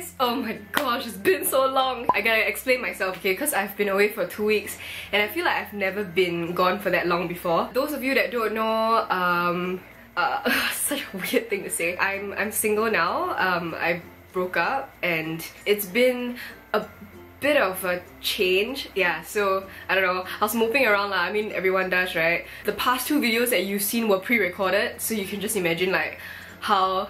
guys! Oh my gosh, it's been so long. I gotta explain myself, okay? Because I've been away for two weeks and I feel like I've never been gone for that long before. Those of you that don't know, um, uh, such a weird thing to say. I'm, I'm single now. Um, I broke up and it's been a bit of a change yeah so I don't know I was moping around lah I mean everyone does right the past two videos that you've seen were pre-recorded so you can just imagine like how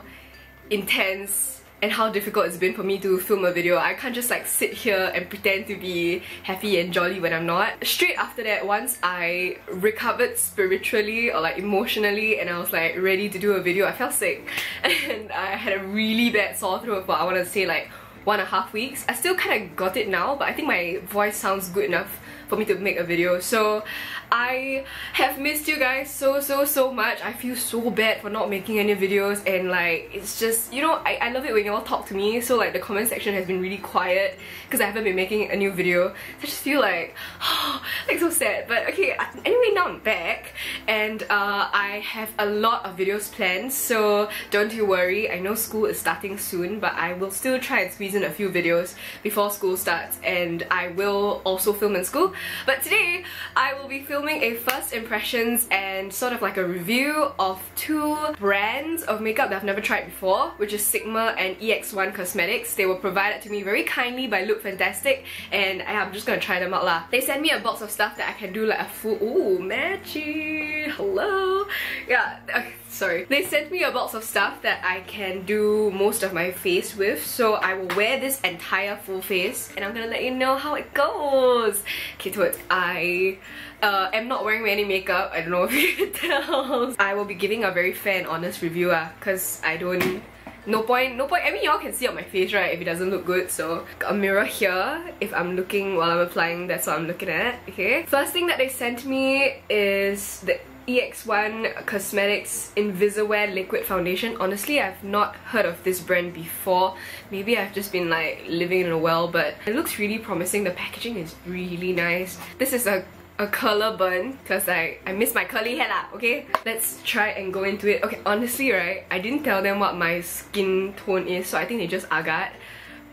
intense and how difficult it's been for me to film a video. I can't just like sit here and pretend to be happy and jolly when I'm not. Straight after that, once I recovered spiritually or like emotionally and I was like ready to do a video, I felt sick and I had a really bad sore throat for I want to say like one and a half weeks. I still kind of got it now but I think my voice sounds good enough for me to make a video. So I have missed you guys so so so much. I feel so bad for not making any videos and like it's just, you know, I, I love it when y'all talk to me. So like the comment section has been really quiet because I haven't been making a new video. I just feel like, oh, like so sad. But okay, anyway now I'm back and uh, I have a lot of videos planned so don't you worry. I know school is starting soon but I will still try and squeeze in a few videos before school starts and I will also film in school but today, I will be filming a first impressions and sort of like a review of two brands of makeup that I've never tried before, which is Sigma and EX1 Cosmetics. They were provided to me very kindly by Look Fantastic and I'm just gonna try them out lah. They sent me a box of stuff that I can do like a full- ooh, matchy, hello. Yeah, sorry. They sent me a box of stuff that I can do most of my face with. So I will wear this entire full face and I'm gonna let you know how it goes. Okay, towards I uh, am not wearing any makeup. I don't know if you can tell. I will be giving a very fair and honest review ah, cause I don't no point no point I mean y'all can see on my face right if it doesn't look good so a mirror here if I'm looking while I'm applying that's what I'm looking at okay first thing that they sent me is the EX1 Cosmetics Invisiwear Liquid Foundation. Honestly, I've not heard of this brand before. Maybe I've just been like living in a well, but it looks really promising. The packaging is really nice. This is a a curler bun because I, I miss my curly hair lah, okay? Let's try and go into it. Okay, honestly, right, I didn't tell them what my skin tone is, so I think they just agat.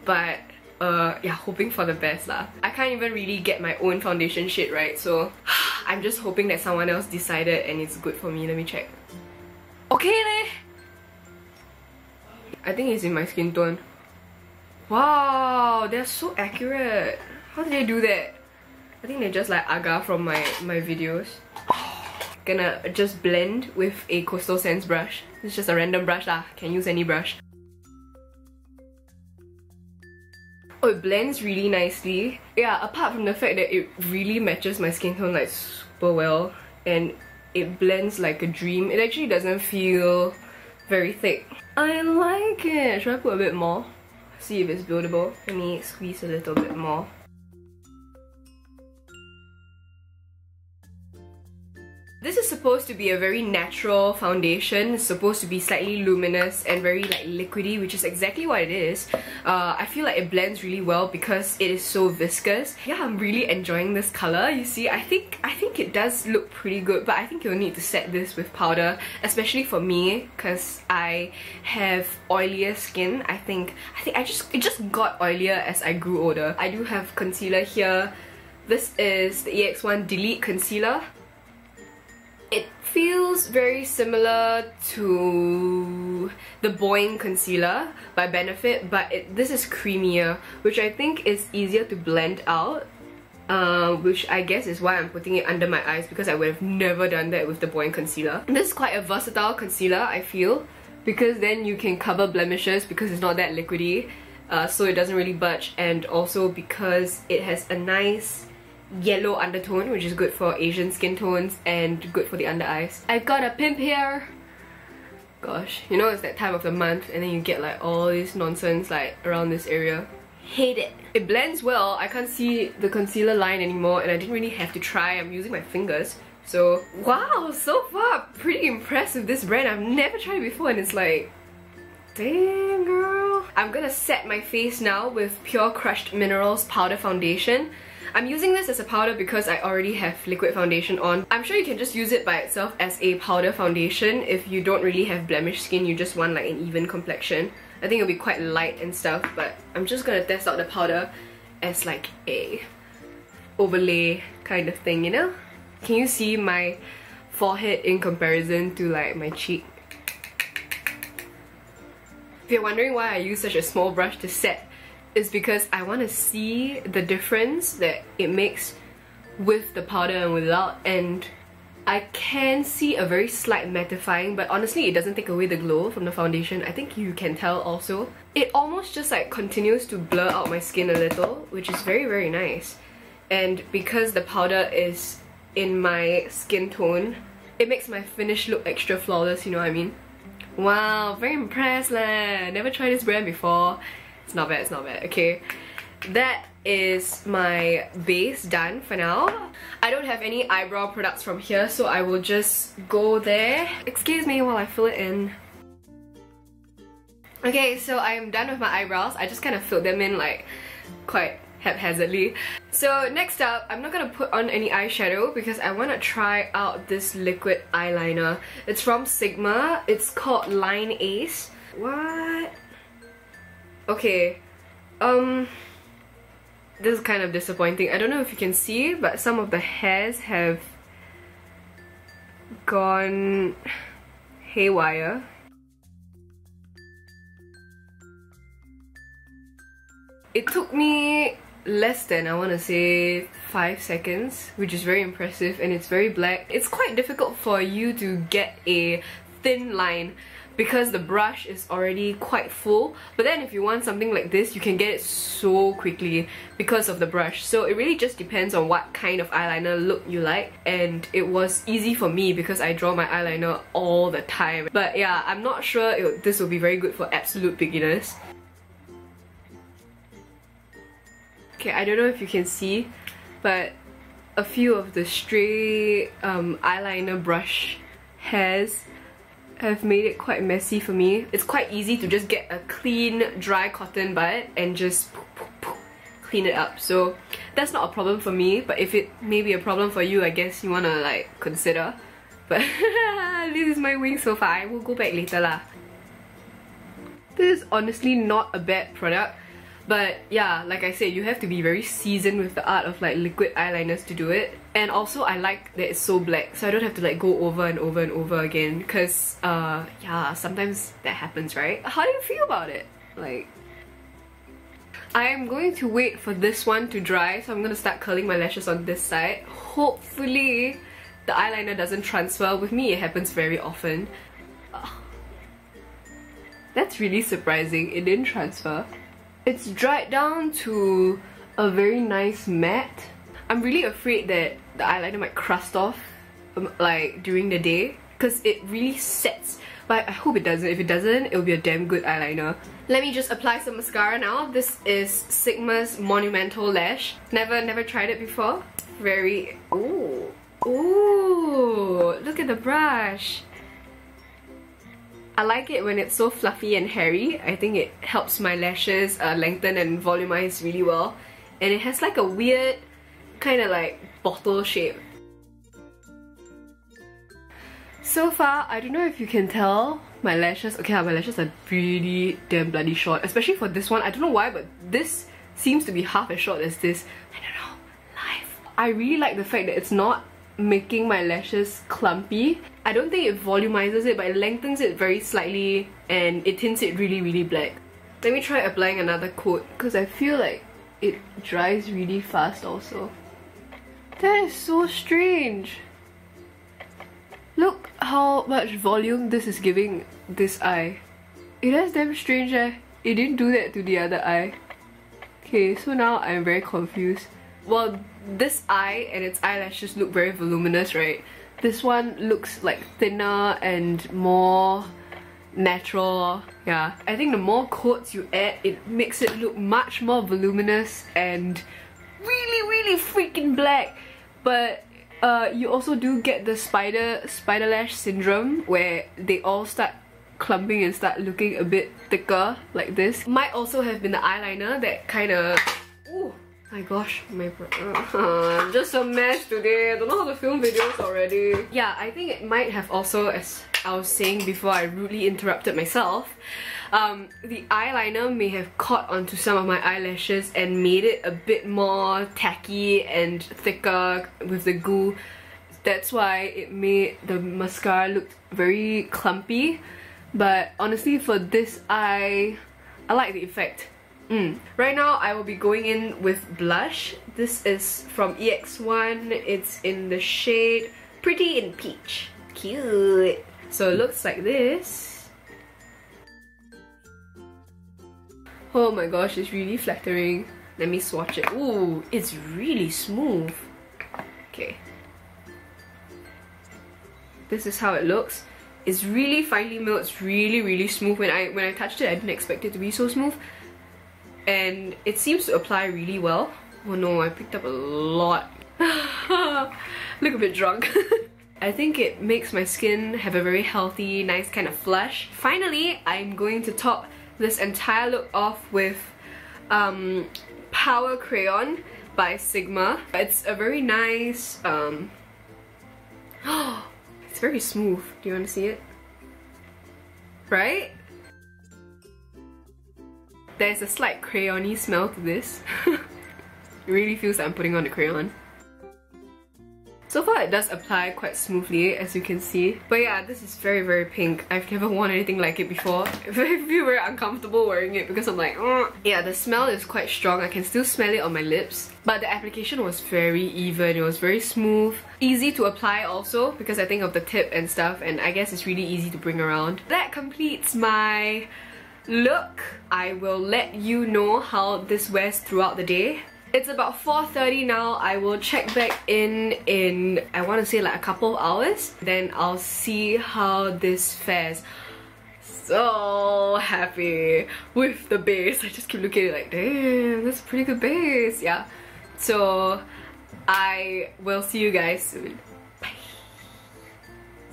But uh, yeah, hoping for the best lah. I can't even really get my own foundation shade right, so I'm just hoping that someone else decided and it's good for me. Let me check. Okay leh! I think it's in my skin tone. Wow, they're so accurate. How did they do that? I think they're just like agar from my, my videos. Gonna just blend with a Coastal Scents brush. It's just a random brush lah, can use any brush. Oh, it blends really nicely. Yeah, apart from the fact that it really matches my skin tone like super well and it blends like a dream. It actually doesn't feel very thick. I like it. Should I put a bit more? See if it's buildable. Let me squeeze a little bit more. This is supposed to be a very natural foundation. It's supposed to be slightly luminous and very like liquidy, which is exactly what it is. Uh, I feel like it blends really well because it is so viscous. Yeah, I'm really enjoying this color. You see, I think I think it does look pretty good, but I think you'll need to set this with powder, especially for me, because I have oilier skin. I think I think I just it just got oilier as I grew older. I do have concealer here. This is the EX1 Delete Concealer feels very similar to the Boing Concealer by Benefit, but it, this is creamier, which I think is easier to blend out. Uh, which I guess is why I'm putting it under my eyes because I would have never done that with the Boing Concealer. And This is quite a versatile concealer, I feel, because then you can cover blemishes because it's not that liquidy, uh, so it doesn't really budge, and also because it has a nice yellow undertone which is good for Asian skin tones and good for the under eyes. I've got a pimp here. Gosh, you know it's that time of the month and then you get like all this nonsense like around this area. Hate it. It blends well. I can't see the concealer line anymore and I didn't really have to try. I'm using my fingers. So, wow, so far pretty impressed with this brand. I've never tried it before and it's like, damn girl. I'm gonna set my face now with Pure Crushed Minerals Powder Foundation. I'm using this as a powder because I already have liquid foundation on. I'm sure you can just use it by itself as a powder foundation if you don't really have blemish skin, you just want like an even complexion. I think it'll be quite light and stuff, but I'm just gonna test out the powder as like a overlay kind of thing, you know? Can you see my forehead in comparison to like my cheek? If you're wondering why I use such a small brush to set, it's because I want to see the difference that it makes with the powder and without and I can see a very slight mattifying but honestly it doesn't take away the glow from the foundation. I think you can tell also. It almost just like continues to blur out my skin a little which is very very nice. And because the powder is in my skin tone, it makes my finish look extra flawless, you know what I mean? Wow, very impressed leh. Never tried this brand before. It's not bad, it's not bad. Okay, that is my base done for now. I don't have any eyebrow products from here so I will just go there. Excuse me while I fill it in. Okay, so I'm done with my eyebrows. I just kind of filled them in like quite haphazardly. So next up, I'm not gonna put on any eyeshadow because I want to try out this liquid eyeliner. It's from Sigma. It's called Line Ace. What? Okay. Um this is kind of disappointing. I don't know if you can see, but some of the hairs have gone haywire. It took me less than, I want to say, 5 seconds, which is very impressive and it's very black. It's quite difficult for you to get a thin line because the brush is already quite full. But then if you want something like this you can get it so quickly because of the brush. So it really just depends on what kind of eyeliner look you like. And it was easy for me because I draw my eyeliner all the time. But yeah I'm not sure it, this will be very good for absolute beginners. Okay I don't know if you can see but a few of the stray um, eyeliner brush hairs have made it quite messy for me. It's quite easy to just get a clean dry cotton bud and just clean it up. So that's not a problem for me, but if it may be a problem for you, I guess you wanna like consider. But this is my wing so far. I will go back later lah. This is honestly not a bad product. But yeah, like I said, you have to be very seasoned with the art of like liquid eyeliners to do it. And also I like that it's so black, so I don't have to like go over and over and over again. Cause uh, yeah, sometimes that happens, right? How do you feel about it? Like, I am going to wait for this one to dry, so I'm gonna start curling my lashes on this side. Hopefully, the eyeliner doesn't transfer. With me, it happens very often. That's really surprising. It didn't transfer. It's dried down to a very nice matte. I'm really afraid that the eyeliner might crust off um, like during the day because it really sets but I hope it doesn't. If it doesn't, it'll be a damn good eyeliner. Let me just apply some mascara now. This is Sigma's Monumental Lash. Never, never tried it before. Very, ooh, ooh, look at the brush. I like it when it's so fluffy and hairy. I think it helps my lashes uh, lengthen and volumize really well. And it has like a weird kind of like bottle shape. So far, I don't know if you can tell my lashes. Okay, my lashes are really damn bloody short. Especially for this one. I don't know why, but this seems to be half as short as this. I don't know. Life. I really like the fact that it's not making my lashes clumpy. I don't think it volumizes it, but it lengthens it very slightly and it tints it really, really black. Let me try applying another coat because I feel like it dries really fast also. That is so strange. Look how much volume this is giving this eye. It has damn strange eh. It didn't do that to the other eye. Okay, so now I'm very confused. Well, this eye and its eyelashes look very voluminous, right? This one looks like thinner and more natural. Yeah, I think the more coats you add, it makes it look much more voluminous and really, really freaking black. But uh, you also do get the spider spider lash syndrome where they all start clumping and start looking a bit thicker like this. Might also have been the eyeliner that kind of my gosh, my uh, I'm just a mess today. I don't know how to film videos already. Yeah, I think it might have also as I was saying before I rudely interrupted myself, um, the eyeliner may have caught onto some of my eyelashes and made it a bit more tacky and thicker with the glue. That's why it made the mascara look very clumpy. But honestly, for this eye, I like the effect. Mm. Right now, I will be going in with blush. This is from EX1. It's in the shade Pretty in Peach. Cute. So it looks like this. Oh my gosh, it's really flattering. Let me swatch it. Ooh, it's really smooth. Okay. This is how it looks. It's really finely milled, it's really really smooth. When I when I touched it, I didn't expect it to be so smooth. And it seems to apply really well. Oh no, I picked up a lot. Look a bit drunk. I think it makes my skin have a very healthy, nice kind of flush. Finally, I'm going to top this entire look off with um, Power Crayon by Sigma. It's a very nice, um, it's very smooth. Do you want to see it? Right? There's a slight crayony smell to this. it really feels like I'm putting on a crayon. So far it does apply quite smoothly as you can see. But yeah, this is very very pink. I've never worn anything like it before. I feel very uncomfortable wearing it because I'm like, mm. yeah the smell is quite strong. I can still smell it on my lips. But the application was very even, it was very smooth. Easy to apply also because I think of the tip and stuff and I guess it's really easy to bring around. That completes my look. I will let you know how this wears throughout the day. It's about 4.30 now. I will check back in in, I want to say like a couple of hours. Then I'll see how this fares. So happy with the base. I just keep looking at it like, damn, that's a pretty good base. Yeah. So I will see you guys soon.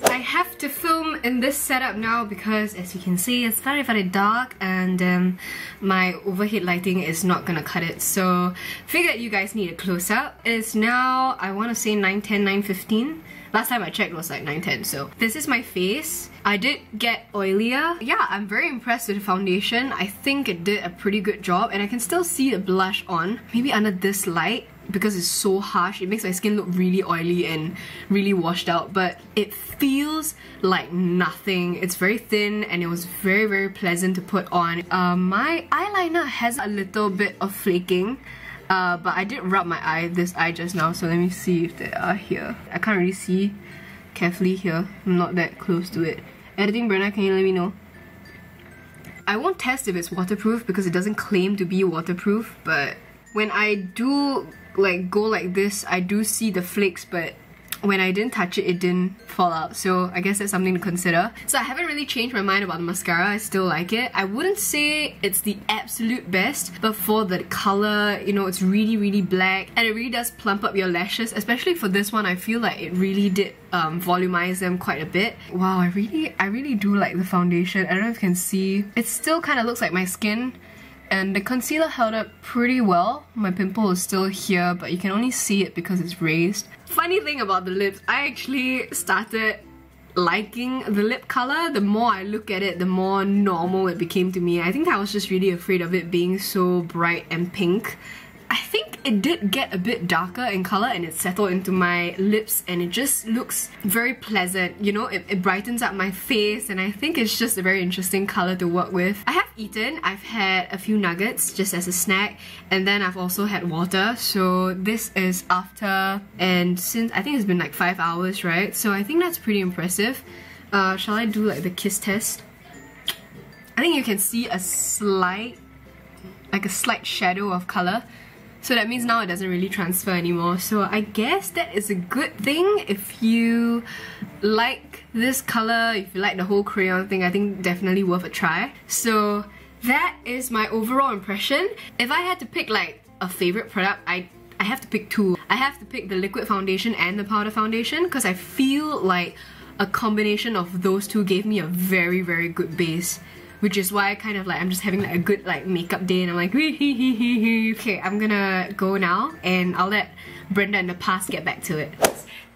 I have to film in this setup now because as you can see it's very very dark and um, my overhead lighting is not gonna cut it so figured you guys need a close-up. It's now I want to say 9.10, 9.15 Last time I checked was like 9.10 so this is my face. I did get oilier. Yeah, I'm very impressed with the foundation. I think it did a pretty good job and I can still see the blush on. Maybe under this light because it's so harsh, it makes my skin look really oily and really washed out, but it feels like nothing. It's very thin and it was very, very pleasant to put on. Uh, my eyeliner has a little bit of flaking, uh, but I did rub my eye, this eye just now, so let me see if they are here. I can't really see carefully here. I'm not that close to it. Editing Brenda, can you let me know? I won't test if it's waterproof because it doesn't claim to be waterproof, but when I do like go like this, I do see the flakes, but when I didn't touch it, it didn't fall out. So I guess that's something to consider. So I haven't really changed my mind about the mascara. I still like it. I wouldn't say it's the absolute best, but for the color, you know, it's really, really black and it really does plump up your lashes. Especially for this one, I feel like it really did um, volumize them quite a bit. Wow, I really, I really do like the foundation. I don't know if you can see. It still kind of looks like my skin and the concealer held up pretty well. My pimple is still here, but you can only see it because it's raised. Funny thing about the lips, I actually started liking the lip color. The more I look at it, the more normal it became to me. I think I was just really afraid of it being so bright and pink. It did get a bit darker in color and it settled into my lips and it just looks very pleasant. You know, it, it brightens up my face and I think it's just a very interesting color to work with. I have eaten, I've had a few nuggets just as a snack and then I've also had water. So this is after and since I think it's been like 5 hours, right? So I think that's pretty impressive. Uh, shall I do like the kiss test? I think you can see a slight, like a slight shadow of color so that means now it doesn't really transfer anymore. So I guess that is a good thing if you like this color, if you like the whole crayon thing, I think definitely worth a try. So that is my overall impression. If I had to pick like a favorite product, I I have to pick two. I have to pick the liquid foundation and the powder foundation because I feel like a combination of those two gave me a very very good base which is why I kind of like I'm just having like a good like makeup day and I'm like okay I'm gonna go now and I'll let Brenda and the past get back to it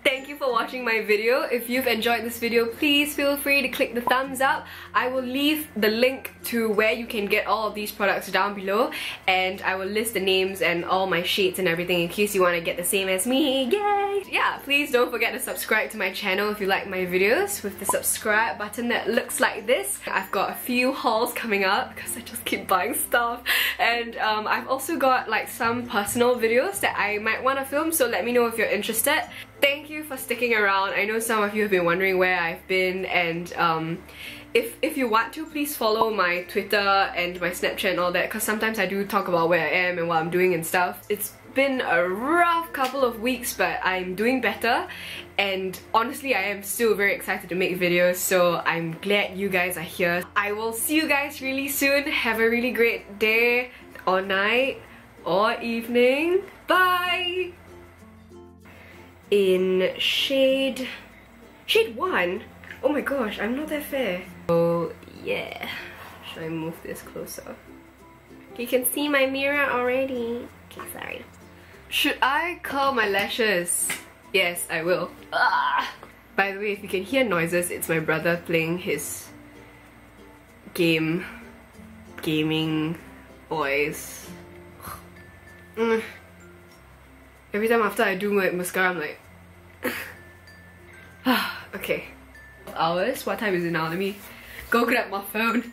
Thank you for watching my video. If you've enjoyed this video, please feel free to click the thumbs up. I will leave the link to where you can get all of these products down below and I will list the names and all my shades and everything in case you want to get the same as me. Yay! Yeah, please don't forget to subscribe to my channel if you like my videos with the subscribe button that looks like this. I've got a few hauls coming up because I just keep buying stuff and um, I've also got like some personal videos that I might want to film so let me know if you're interested. Thank you for sticking around. I know some of you have been wondering where I've been and um, if, if you want to, please follow my Twitter and my Snapchat and all that because sometimes I do talk about where I am and what I'm doing and stuff. It's been a rough couple of weeks but I'm doing better and honestly I am still very excited to make videos so I'm glad you guys are here. I will see you guys really soon. Have a really great day or night or evening. Bye! In shade... Shade 1? Oh my gosh, I'm not that fair. Oh yeah. Should I move this closer? You can see my mirror already. Okay, sorry. Should I curl my lashes? Yes, I will. Ah! By the way, if you can hear noises, it's my brother playing his game, gaming boys. Mm. Every time after I do my mascara, I'm like... okay. Hours? What time is it now? Let me go grab my phone.